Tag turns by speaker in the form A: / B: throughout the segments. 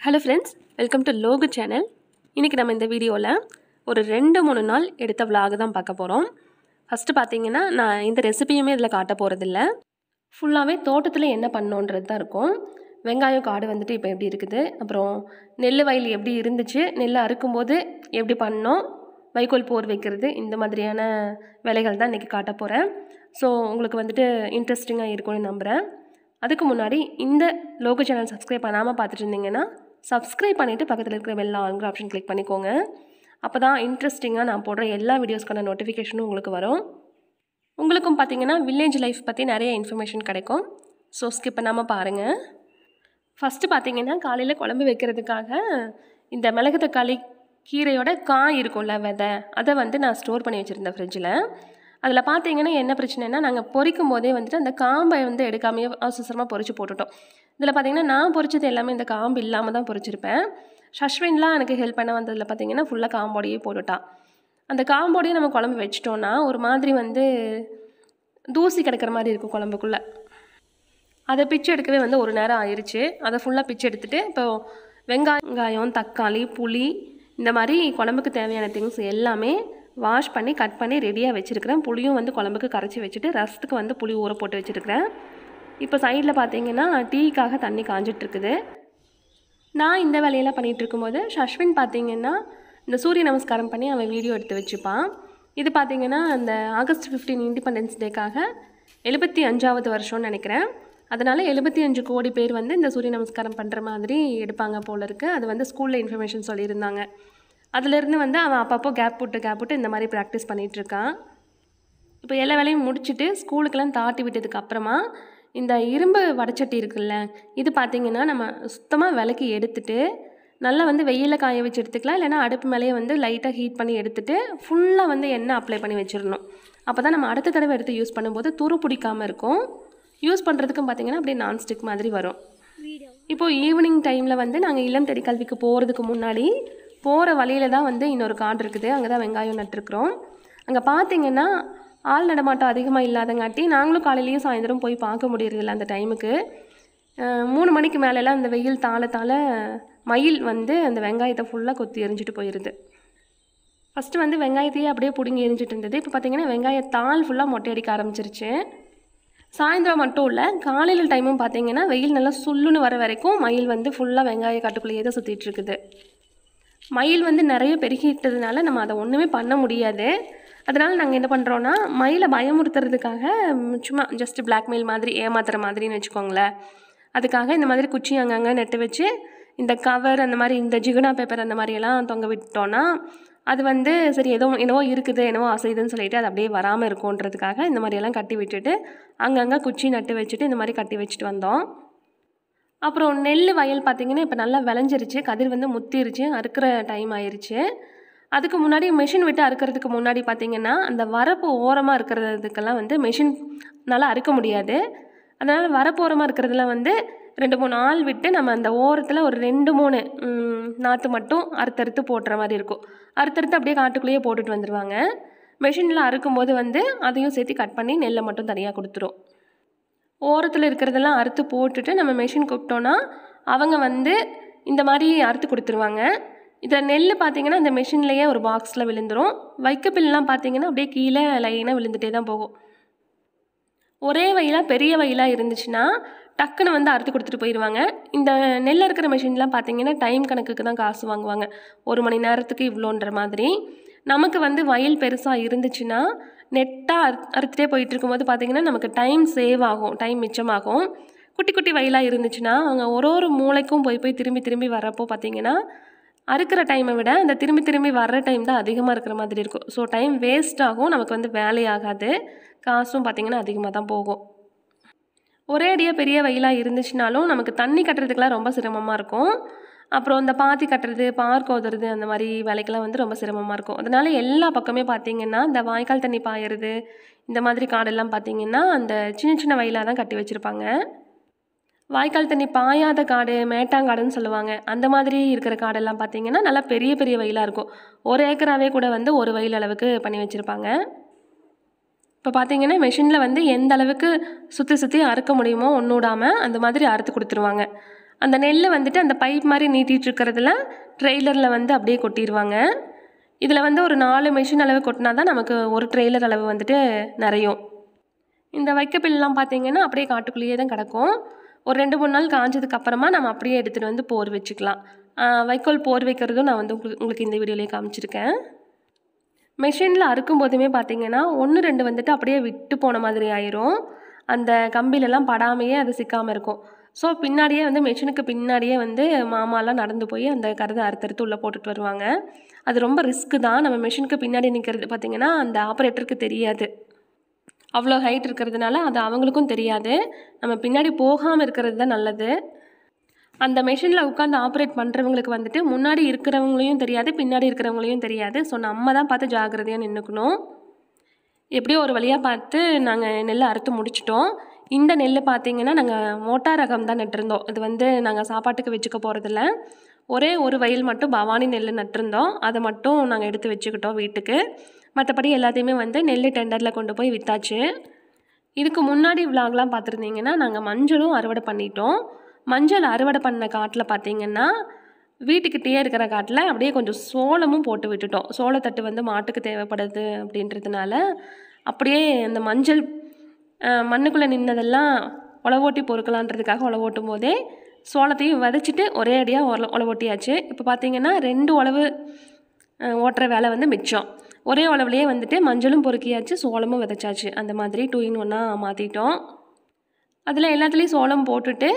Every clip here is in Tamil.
A: Hello friends welcome to Logu channel இன்றைக்கி நம்ம இந்த வீடியோவில் ஒரு ரெண்டு மூணு நாள் எடுத்த விலாகு தான் பார்க்க போகிறோம் ஃபஸ்ட்டு பார்த்தீங்கன்னா நான் இந்த ரெசிபியுமே இதில் காட்ட போகிறதில்ல ஃபுல்லாகவே தோட்டத்தில் என்ன பண்ணோன்றது தான் இருக்கும். வெங்காயம் காடு வந்துட்டு இப்போ எப்படி இருக்குது? அப்புறம் நெல் வயல் எப்படி இருந்துச்சு? நெல் அறுக்கும்போது எப்படி பண்ணோம்? வைக்கோல் போர் வைக்கிறது இந்த மாதிரியான வேலைகள் தான் இன்றைக்கி காட்ட போகிறேன் ஸோ உங்களுக்கு வந்துட்டு இன்ட்ரெஸ்டிங்காக இருக்கும்னு நம்புகிறேன் அதுக்கு முன்னாடி இந்த லோகு சேனல் சப்ஸ்கிரைப் பண்ணாமல் பார்த்துட்டு இருந்தீங்கன்னா சப்ஸ்கிரைப் பண்ணிவிட்டு பக்கத்தில் இருக்கிற பெல் ஆளுங்கிற ஆப்ஷன் கிளிக் பண்ணிக்கோங்க. அப்போ தான் இன்ட்ரெஸ்டிங்காக நான் போடுற எல்லா வீடியோஸ்க்கான நோட்டிஃபிகேஷனும் உங்களுக்கு வரும். உங்களுக்கும் பார்த்தீங்கன்னா வில்லேஜ் லைஃப் பற்றி நிறைய இன்ஃபர்மேஷன் கிடைக்கும். ஸோ ஸ்கிப் பண்ணாமல் பாருங்கள் ஃபஸ்ட்டு பார்த்தீங்கன்னா காலையில் குழம்பு வைக்கிறதுக்காக இந்த மிளகு தக்காளி கீரையோட காய் இருக்கும்ல விதை அதை வந்து நான் ஸ்டோர் பண்ணி வச்சுருந்தேன் ஃப்ரிட்ஜில் அதில் பார்த்தீங்கன்னா என்ன பிரச்சனைனா நாங்கள் பொரிக்கும் போதே வந்துட்டு அந்த காம்பை வந்து எடுக்காமையே அவசரமாக பொறிச்சு போட்டுட்டோம். இதில் பார்த்தீங்கன்னா நான் பொரிச்சது எல்லாமே இந்த காம்பு இல்லாமல் தான் பொரிச்சிருப்பேன் ஷஷ்வின்லாம் எனக்கு ஹெல்ப் பண்ண வந்ததில் பார்த்தீங்கன்னா ஃபுல்லாக காம்போடையே போட்டுட்டான் அந்த காம்போடையே நம்ம குழம்பு வச்சிட்டோன்னா ஒரு மாதிரி வந்து தூசி கிடக்கிற மாதிரி இருக்கும் குழம்புக்குள்ளே. அதை பிச்சு எடுக்கவே வந்து ஒரு நேரம் ஆயிடுச்சு அதை ஃபுல்லாக பிச்சு எடுத்துகிட்டு இப்போ வெங்காயம் தக்காளி புளி இந்த மாதிரி குழம்புக்கு தேவையான திங்ஸ் எல்லாமே வாஷ் பண்ணி கட் பண்ணி ரெடியாக வச்சுருக்கிறேன். புளியும் வந்து குழம்புக்கு கரைச்சி வச்சுட்டு ரசத்துக்கு வந்து புளி ஊற போட்டு வச்சுருக்கிறேன். இப்போ சைடில் பார்த்தீங்கன்னா டீக்காக தண்ணி காஞ்சிட்ருக்குது. நான் இந்த வேலையெல்லாம் பண்ணிகிட்டு இருக்கும்போது ஷஷ்வின் பார்த்தீங்கன்னா இந்த சூரிய நமஸ்காரம் பண்ணி அவன் வீடியோ எடுத்து வச்சுப்பான். இது பார்த்தீங்கன்னா அந்த ஆகஸ்ட் ஃபிஃப்டீன் இண்டிபெண்டன்ஸ் டேக்காக எழுபத்தி அஞ்சாவது வருஷம்னு நினைக்கிறேன். அதனால் எழுபத்தி அஞ்சு கோடி பேர் வந்து இந்த சூரிய நமஸ்காரம் பண்ணுற மாதிரி எடுப்பாங்க போல இருக்குது அது வந்து ஸ்கூலில் இன்ஃபர்மேஷன் சொல்லியிருந்தாங்க. அதுலேருந்து வந்து அவன் அப்பப்போ கேப் போட்டு கேப் போட்டு இந்த மாதிரி ப்ராக்டிஸ் பண்ணிகிட்ருக்கான் இப்போ எல்லா வேலையும் முடிச்சுட்டு ஸ்கூலுக்கெல்லாம் தாட்டி விட்டதுக்கு அப்புறமா இந்த இரும்பு வடச்சட்டி இருக்குல்ல இது பார்த்திங்கன்னா நம்ம சுத்தமாக விளக்கி எடுத்துட்டு நல்லா வந்து வெயிலில் காய வச்சு எடுத்துக்கலாம். இல்லைனா அடுப்பு மேலேயே வந்து லைட்டாக ஹீட் பண்ணி எடுத்துட்டு ஃபுல்லாக வந்து எண்ணெய் அப்ளை பண்ணி வச்சிடணும். அப்போ தான் நம்ம அடுத்த தடவை எடுத்து யூஸ் பண்ணும்போது துரு பிடிக்காமல் இருக்கும். யூஸ் பண்ணுறதுக்கும் பார்த்திங்கன்னா அப்படியே நான்ஸ்டிக் மாதிரி வரும். இப்போது ஈவினிங் டைமில் வந்து நாங்கள் இளம் தெடி கல்விக்கு போகிறதுக்கு முன்னாடி போகிற வழியில் தான் வந்து இன்னொரு காடு இருக்குது. அங்கே தான் வெங்காயம் நட்டுருக்குறோம். அங்கே பார்த்திங்கன்னா ஆள் நடமாட்டம் அதிகமாக இல்லாதங்காட்டி நாங்களும் காலையிலையும் சாயந்தரம் போய் பார்க்க முடியறதில்ல அந்த டைமுக்கு. மூணு மணிக்கு மேலெலாம் அந்த வெயில் தாழ தாழ மயில் வந்து அந்த வெங்காயத்தை ஃபுல்லாக கொத்தி எரிஞ்சிட்டு போயிடுது ஃபஸ்ட்டு வந்து வெங்காயத்தையே அப்படியே பிடுங்கி எரிஞ்சிட்டு இருந்தது. இப்போ பார்த்தீங்கன்னா வெங்காயத்தாள் ஃபுல்லாக மொட்டை அடிக்க ஆரம்பிச்சிருச்சு. சாயந்தரம் மட்டும் இல்லை காலையில் டைமும் பார்த்தீங்கன்னா வெயில் நல்லா சுள்ளுன்னு வர வரைக்கும் மயில் வந்து ஃபுல்லாக வெங்காய காட்டுக்குள்ளேயே தான் சுற்றிட்டு இருக்குது. மயில் வந்து நிறைய பெருகிட்டதுனால நம்ம அதை ஒன்றுமே பண்ண முடியாது. அதனால் நாங்கள் என்ன பண்ணுறோன்னா மயிலை பயமுறுத்துறதுக்காக சும்மா ஜஸ்ட் பிளாக்மெயில் மாதிரி ஏமாத்துற மாதிரின்னு வச்சுக்கோங்களேன். அதுக்காக இந்த மாதிரி குச்சி அங்கங்கே நெட்டு வச்சு இந்த கவர் அந்த மாதிரி இந்த ஜிகுனா பேப்பர் அந்த மாதிரியெல்லாம் தொங்க விட்டோன்னா அது வந்து சரி ஏதோ என்னவோ இருக்குது என்னவோ அசைதுன்னு சொல்லிட்டு அது அப்படியே வராமல் இருக்கும்ன்றதுக்காக இந்த மாதிரியெல்லாம் கட்டி விட்டுட்டு அங்கங்கே குச்சி நட்டு வச்சுட்டு இந்த மாதிரி கட்டி வச்சுட்டு வந்தோம். அப்புறம் நெல் வயல் பார்த்திங்கன்னா இப்போ நல்லா விளைஞ்சிருச்சு கதிர் வந்து முத்திருச்சு அறுக்கிற டைம் ஆயிடுச்சு அதுக்கு முன்னாடி மிஷின் விட்டு அறுக்கிறதுக்கு முன்னாடி பார்த்திங்கன்னா அந்த வரப்பு ஓரமாக இருக்கிறதுக்கெல்லாம் வந்து மெஷின்னால அறுக்க முடியாது. அதனால் வரப்பு ஓரமாக இருக்கிறதுலாம் வந்து ரெண்டு மூணு ஆள் விட்டு நம்ம அந்த ஓரத்தில் ஒரு ரெண்டு மூணு நாற்று மட்டும் அறுத்தறுத்து போட்டுற மாதிரி இருக்கும். அறுத்தறுத்து அப்படியே காட்டுக்குள்ளேயே போட்டுட்டு வந்துடுவாங்க மெஷினில் அறுக்கும்போது வந்து அதையும் சேர்த்து கட் பண்ணி நெல்லை மட்டும் தனியாக கொடுத்துரும். ஓரத்தில் இருக்கிறதெல்லாம் அறுத்து போட்டுட்டு நம்ம மிஷின் கூப்பிட்டோன்னா அவங்க வந்து இந்த மாதிரி அறுத்து கொடுத்துருவாங்க. இதில் நெல் பார்த்தீங்கன்னா இந்த மெஷின்லேயே ஒரு பாக்ஸில் விழுந்துரும். வைக்கப்பில்லாம் பார்த்தீங்கன்னா அப்படியே கீழே லைனாக விழுந்துட்டே தான் போகும். ஒரே வயலாக பெரிய வயலாக இருந்துச்சுன்னா டக்குன்னு வந்து அறுத்து கொடுத்துட்டு போயிடுவாங்க. இந்த நெல் இருக்கிற மிஷின்லாம் பார்த்தீங்கன்னா டைம் கணக்குக்கு தான் காசு வாங்குவாங்க. ஒரு மணி நேரத்துக்கு இவ்வளோன்ற மாதிரி. நமக்கு வந்து வயல் பெருசாக இருந்துச்சுன்னா நெட்டாக அறு அறுத்துட்டே போயிட்டு இருக்கும்போது பார்த்தீங்கன்னா நமக்கு டைம் சேவ் ஆகும் டைம் மிச்சமாகும். குட்டி குட்டி வயலாக இருந்துச்சுன்னா அவங்க ஒரு ஒரு மூளைக்கும் போய் போய் திரும்பி திரும்பி வரப்போ பார்த்தீங்கன்னா அறுக்கிற டைமை விட அந்த திரும்பி திரும்பி வர்ற டைம் தான் அதிகமாக இருக்கிற மாதிரி இருக்கும். ஸோ டைம் வேஸ்ட் ஆகும். நமக்கு வந்து வேலையாகாது காசும் பார்த்திங்கன்னா அதிகமாக தான் போகும். ஒரே அடியாக பெரிய வெயிலாக இருந்துச்சுனாலும் நமக்கு தண்ணி கட்டுறதுக்கெலாம் ரொம்ப சிரமமாக இருக்கும். அப்புறம் இந்த பாத்தி கட்டுறது பார் கோதுறது அந்த மாதிரி வேலைக்கெல்லாம் வந்து ரொம்ப சிரமமாக இருக்கும். அதனால் எல்லா பக்கமே பார்த்திங்கன்னா இந்த வாய்க்கால் தண்ணி பாயறது இந்த மாதிரி காடெல்லாம் பார்த்தீங்கன்னா அந்த சின்ன சின்ன வயலாக தான் கட்டி வச்சுருப்பாங்க. வாய்க்கால் தண்ணி பாயாத காடு மேட்டாங்காடுன்னு சொல்லுவாங்க. அந்த மாதிரி இருக்கிற காடெல்லாம் பார்த்தீங்கன்னா நல்லா பெரிய பெரிய வயலாக இருக்கும். ஒரு ஏக்கராகவே கூட வந்து ஒரு வயல் அளவுக்கு பண்ணி வச்சுருப்பாங்க. இப்போ பார்த்தீங்கன்னா மிஷினில் வந்து எந்த அளவுக்கு சுற்றி சுற்றி அறுக்க முடியுமோ ஒன்று விடாமல் அந்த மாதிரி அறுத்து கொடுத்துருவாங்க. அந்த நெல்லை வந்துட்டு அந்த பைப் மாதிரி நீட்டிகிட்டு இருக்கிறதுல ட்ரெய்லரில் வந்து அப்படியே கொட்டிடுவாங்க இதில் வந்து ஒரு நாலு மிஷின் அளவு கொட்டினா தான் நமக்கு ஒரு ட்ரெய்லர் அளவு வந்துட்டு நிறையும். இந்த வைக்கப்பில்லாம் பார்த்தீங்கன்னா அப்படியே காட்டுக்குள்ளேயே தான் கிடக்கும். ஒரு ரெண்டு மூணு நாள் காஞ்சதுக்கு அப்புறமா நம்ம அப்படியே எடுத்துகிட்டு வந்து போர் வச்சுக்கலாம். வைக்கோல் போர் வைக்கிறதும் நான் வந்து உங்களுக்கு உங்களுக்கு இந்த வீடியோலேயே காமிச்சிருக்கேன். மிஷினில் அறுக்கும் போதுமே பார்த்தீங்கன்னா ஒன்று ரெண்டு வந்துட்டு அப்படியே விட்டு போன மாதிரி ஆயிரும். அந்த கம்பிலெல்லாம் படாமையே அது சிக்காமல் இருக்கும். ஸோ பின்னாடியே வந்து மிஷினுக்கு பின்னாடியே வந்து மாமாலாம் நடந்து போய் அந்த கருதை அறுத்தறுத்து உள்ளே போட்டுட்டு வருவாங்க. அது ரொம்ப ரிஸ்க்கு தான். நம்ம மிஷினுக்கு பின்னாடி நிற்கிறது பார்த்தீங்கன்னா அந்த ஆப்ரேட்டருக்கு தெரியாது. அவ்வளோ ஹைட் இருக்கிறதுனால அது அவங்களுக்கும் தெரியாது. நம்ம பின்னாடி போகாமல் இருக்கிறது தான் நல்லது. அந்த மெஷினில் உட்காந்து ஆப்ரேட் பண்ணுறவங்களுக்கு வந்துட்டு முன்னாடி இருக்கிறவங்களையும் தெரியாது பின்னாடி இருக்கிறவங்களையும் தெரியாது. ஸோ நம்ம தான் பார்த்து ஜாக்கிரதையாக நின்றுக்கணும் எப்படியோ ஒரு வழியாக பார்த்து நாங்கள் நெல் அறுத்து முடிச்சிட்டோம். இந்த நெல் பார்த்திங்கன்னா நாங்கள் மோட்டார் ரகம் தான் நட்டிருந்தோம். இது வந்து நாங்கள் சாப்பாட்டுக்கு வச்சுக்க போகிறதில்ல ஒரே ஒரு வயல் மட்டும் பவானி நெல் நட்டிருந்தோம். அதை மட்டும் நாங்கள் எடுத்து வச்சுக்கிட்டோம் வீட்டுக்கு. மற்றபடி எல்லாத்தையுமே வந்து நெல் டெண்டரில் கொண்டு போய் விற்றாச்சு இதுக்கு முன்னாடி விலாக்லாம் பார்த்துருந்தீங்கன்னா நாங்கள் மஞ்சளும் அறுவடை பண்ணிட்டோம். மஞ்சள் அறுவடை பண்ண காட்டில் பார்த்தீங்கன்னா வீட்டுக்கிட்டேயே இருக்கிற காட்டில் அப்படியே கொஞ்சம் சோளமும் போட்டு விட்டுட்டோம். சோளத்தட்டு வந்து மாட்டுக்கு தேவைப்படுது அப்படின்றதுனால அப்படியே அந்த மஞ்சள் மண்ணுக்குள்ளே நின்னதெல்லாம் உழவோட்டி பொறுக்கலான்றதுக்காக உழவோட்டும் போதே சோளத்தையும் விதைச்சிட்டு ஒரே அடியாக உல உழவோட்டியாச்சு. இப்போ பார்த்தீங்கன்னா ரெண்டு உழவு ஓட்டுற வேலை வந்து மிச்சம். ஒரே அளவுலேயே வந்துட்டு மஞ்சளும் பொறுக்கியாச்சு சோளமும் விதைச்சாச்சு. அந்த மாதிரி டூ இன் ஒன்னாக மாற்றிட்டோம் அதில் எல்லாத்துலேயும் சோளம் போட்டுட்டு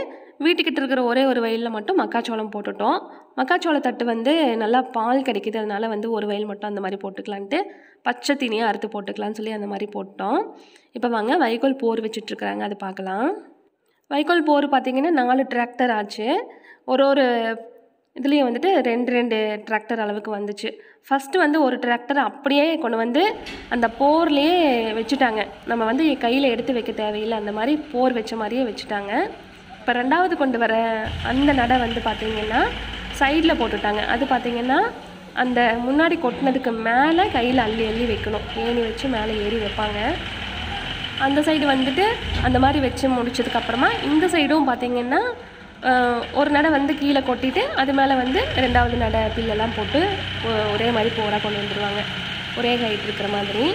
A: வீட்டுக்கிட்ட இருக்கிற ஒரே ஒரு வயலில் மட்டும் மக்காச்சோளம் போட்டுட்டோம். மக்காச்சோள தட்டு வந்து நல்லா பால் கிடைக்கிது அதனால வந்து ஒரு வயல் மட்டும் அந்த மாதிரி போட்டுக்கலான்ட்டு பச்சை தீனியாக அறுத்து போட்டுக்கலான்னு சொல்லி அந்த மாதிரி போட்டோம். இப்போ வாங்க வைக்கோல் போர் வச்சுட்ருக்குறாங்க அது பார்க்கலாம். வைக்கோல் போர் பார்த்திங்கன்னா நாலு டிராக்டர் ஆச்சு. ஒரு ஒரு இதுலேயும் வந்துட்டு ரெண்டு ரெண்டு டிராக்டர் அளவுக்கு வந்துச்சு. ஃபஸ்ட்டு வந்து ஒரு டிராக்டர் அப்படியே கொண்டு வந்து அந்த போர்லேயே வச்சுட்டாங்க. நம்ம வந்து கையில் எடுத்து வைக்க தேவையில்லை. அந்த மாதிரி போர் வச்ச மாதிரியே வச்சுட்டாங்க. இப்போ ரெண்டாவது கொண்டு வர அந்த நடை வந்து பார்த்திங்கன்னா சைடில் போட்டுட்டாங்க. அது பார்த்திங்கன்னா அந்த முன்னாடி கொட்டினதுக்கு மேலே கையில் அள்ளி அள்ளி வைக்கணும். ஏணி வச்சு மேலே ஏறி வைப்பாங்க. அந்த சைடு வந்துட்டு அந்த மாதிரி வச்சு முடிச்சதுக்கப்புறமா இந்த சைடும் பார்த்திங்கன்னா ஒரு நடை வந்து கீழே கொட்டிட்டு அது மேலே வந்து ரெண்டாவது நடை பில்லெல்லாம் போட்டு ஒரே மாதிரி போராக கொண்டு வந்துடுவாங்க ஒரே ஹைட் இருக்கிற மாதிரி.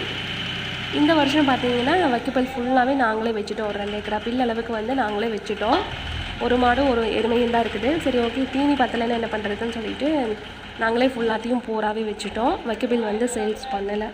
A: இந்த வருஷம் பார்த்தீங்கன்னா வைக்கப்பல் ஃபுல்லாகவே நாங்களே வச்சுட்டோம். ஒரு ரெண்டு ஏக்கரா பில் அளவுக்கு வந்து நாங்களே வச்சுட்டோம். ஒரு மாடும் ஒரு எருமையும் தான் இருக்குது. சரி ஓகே தீனி பத்தலைன்னா என்ன பண்ணுறதுன்னு சொல்லிட்டு நாங்களே ஃபுல்லாத்தையும் போராகவே வச்சுட்டோம். வைக்கப்பில் வந்து சேல்ஸ் பண்ணலை.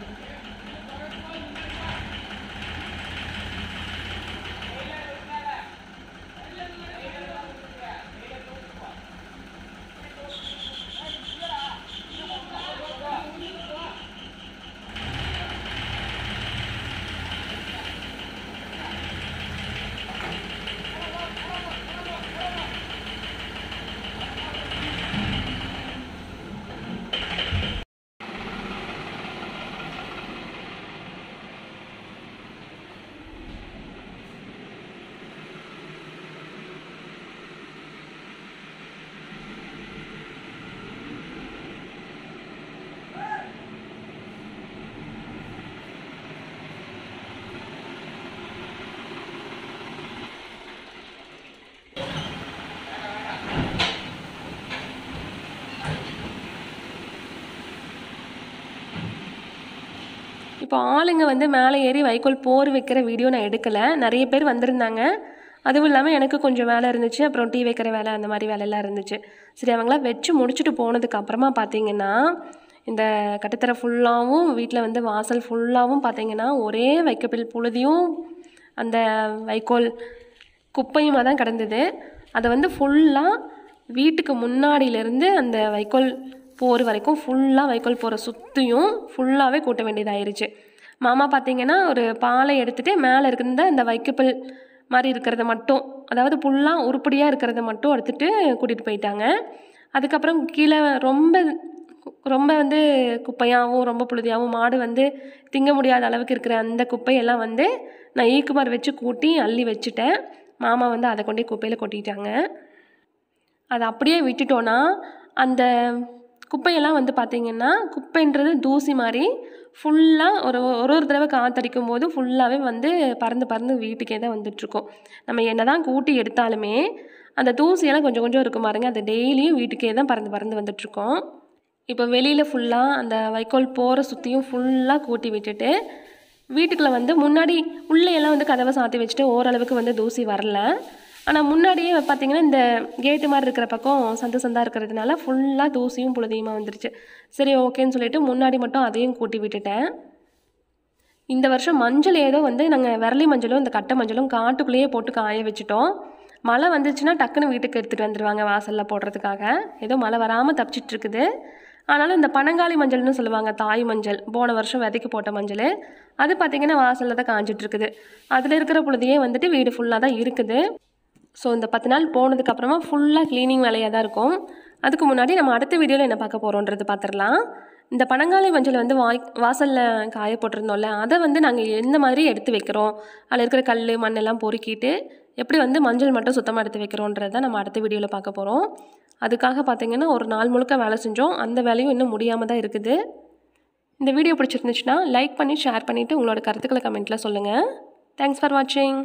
A: இப்போ ஆளுங்க வந்து மேலே ஏறி வைக்கோல் போர் வைக்கிற வீடியோ நான் எடுக்கலை. நிறைய பேர் வந்திருந்தாங்க. அதுவும் இல்லாமல் எனக்கு கொஞ்சம் வேலை இருந்துச்சு. அப்புறம் டீ வைக்கிற வேலை அந்த மாதிரி வேலையெல்லாம் இருந்துச்சு. சரி அவங்களாம் வச்சு முடிச்சுட்டு போனதுக்கு அப்புறமா பார்த்தீங்கன்னா இந்த கட்டுத்தர ஃபுல்லாகவும் வீட்டில் வந்து வாசல் ஃபுல்லாகவும் பார்த்தீங்கன்னா ஒரே வைக்கப்பில் புழுதியும் அந்த வைக்கோல் குப்பையுமாக தான் கிடந்தது. அதை வந்து ஃபுல்லாக வீட்டுக்கு முன்னாடியிலேருந்து அந்த வைக்கோல் போர் வரைக்கும் ஃபுல்லாக வைக்கோல் போகிற சுற்றியும் ஃபுல்லாகவே கூட்ட வேண்டியதாயிருச்சு. மாமா பார்த்தீங்கன்னா ஒரு பாலை எடுத்துகிட்டு மேலே இருந்த அந்த வைக்கப்பில் மாதிரி இருக்கிறத மட்டும் அதாவது ஃபுல்லாக உருப்படியாக இருக்கிறத மட்டும் எடுத்துகிட்டு கூட்டிகிட்டு போயிட்டாங்க. அதுக்கப்புறம் கீழே ரொம்ப ரொம்ப வந்து குப்பையாகவும் ரொம்ப புழுதியாகவும் மாடு வந்து திங்க முடியாத அளவுக்கு இருக்கிற அந்த குப்பையெல்லாம் வந்து நான் ஈக்குமார் வச்சு கூட்டி அள்ளி வச்சுட்டேன். மாமா வந்து அதை கொண்டே குப்பையில் கொட்டிட்டாங்க. அதை அப்படியே விட்டுட்டோன்னா அந்த குப்பையெல்லாம் வந்து பார்த்திங்கன்னா குப்பைன்றது தூசி மாதிரி ஃபுல்லாக ஒரு ஒரு ஒரு தடவை காற்றடிக்கும் போது ஃபுல்லாகவே வந்து பறந்து பறந்து வீட்டுக்கே தான் வந்துட்டுருக்கோம். நம்ம என்ன தான் கூட்டி எடுத்தாலுமே அந்த தூசியெல்லாம் கொஞ்சம் கொஞ்சம் இருக்கும் பாருங்க. அது டெய்லியும் வீட்டுக்கே தான் பறந்து பறந்து வந்துட்டுருக்கோம். இப்போ வெளியில் ஃபுல்லாக அந்த வைக்கோல் போகிற சுற்றியும் ஃபுல்லாக கூட்டி விட்டுட்டு வீட்டுக்குள்ளே வந்து முன்னாடி உள்ளே எல்லாம் வந்து கதவை சாத்தி வச்சுட்டு ஓரளவுக்கு வந்து தூசி வரல. ஆனால் முன்னாடியே பார்த்தீங்கன்னா இந்த கேட்டு மாதிரி இருக்கிற பக்கம் சந்து சந்தாக இருக்கிறதுனால ஃபுல்லாக தூசியும் புழுதியுமா வந்துருச்சு. சரி ஓகேன்னு சொல்லிட்டு முன்னாடி மட்டும் அதையும் கூட்டி விட்டுட்டேன். இந்த வருஷம் மஞ்சள் ஏதோ வந்து நாங்கள் விரலி மஞ்சளும் இந்த கட்டை மஞ்சளும் காட்டுக்குள்ளேயே போட்டு காய வச்சுட்டோம். மழை வந்துச்சுன்னா டக்குன்னு வீட்டுக்கு எடுத்துகிட்டு வந்துடுவாங்க வாசலில் போடுறதுக்காக. ஏதோ மழை வராமல் தப்பிச்சிட்ருக்குது. ஆனாலும் இந்த பனங்காளி மஞ்சள்னு சொல்லுவாங்க தாய் மஞ்சள். போன வருஷம் விதைக்கு போட்ட மஞ்சள். அது பார்த்திங்கன்னா வாசலில் தான் காஞ்சிட்ருக்குது. அதில் இருக்கிற பொழுதையே வந்துட்டு வீடு ஃபுல்லாக தான் இருக்குது. ஸோ இந்த பத்து நாள் போனதுக்கப்புறமா ஃபுல்லாக க்ளீனிங் வேலையாக தான் இருக்கும். அதுக்கு முன்னாடி நம்ம அடுத்த வீடியோவில் என்ன பார்க்க போகிறோன்றது பார்த்துடலாம். இந்த பனங்காளி மஞ்சள் வந்து வாய் வாசலில் காய போட்டிருந்தோம்ல அதை வந்து நாங்கள் எந்த மாதிரி எடுத்து வைக்கிறோம்? அதில் இருக்கிற கல் மண்ணெல்லாம் பொறுக்கிட்டு எப்படி வந்து மஞ்சள் மட்டும் சுத்தமாக எடுத்து வைக்கிறோன்றதை நம்ம அடுத்த வீடியோவில் பார்க்க போகிறோம் அதுக்காக பார்த்தீங்கன்னா ஒரு நாள் முழுக்க வேலை செஞ்சோம். அந்த வேலையும் இன்னும் முடியாமல் தான் இருக்குது. இந்த வீடியோ பிடிச்சிருந்துச்சுன்னா லைக் பண்ணி ஷேர் பண்ணிவிட்டு உங்களோட கருத்துக்களை கமெண்ட்டில் சொல்லுங்கள் தேங்க்ஸ் ஃபார் வாட்சிங்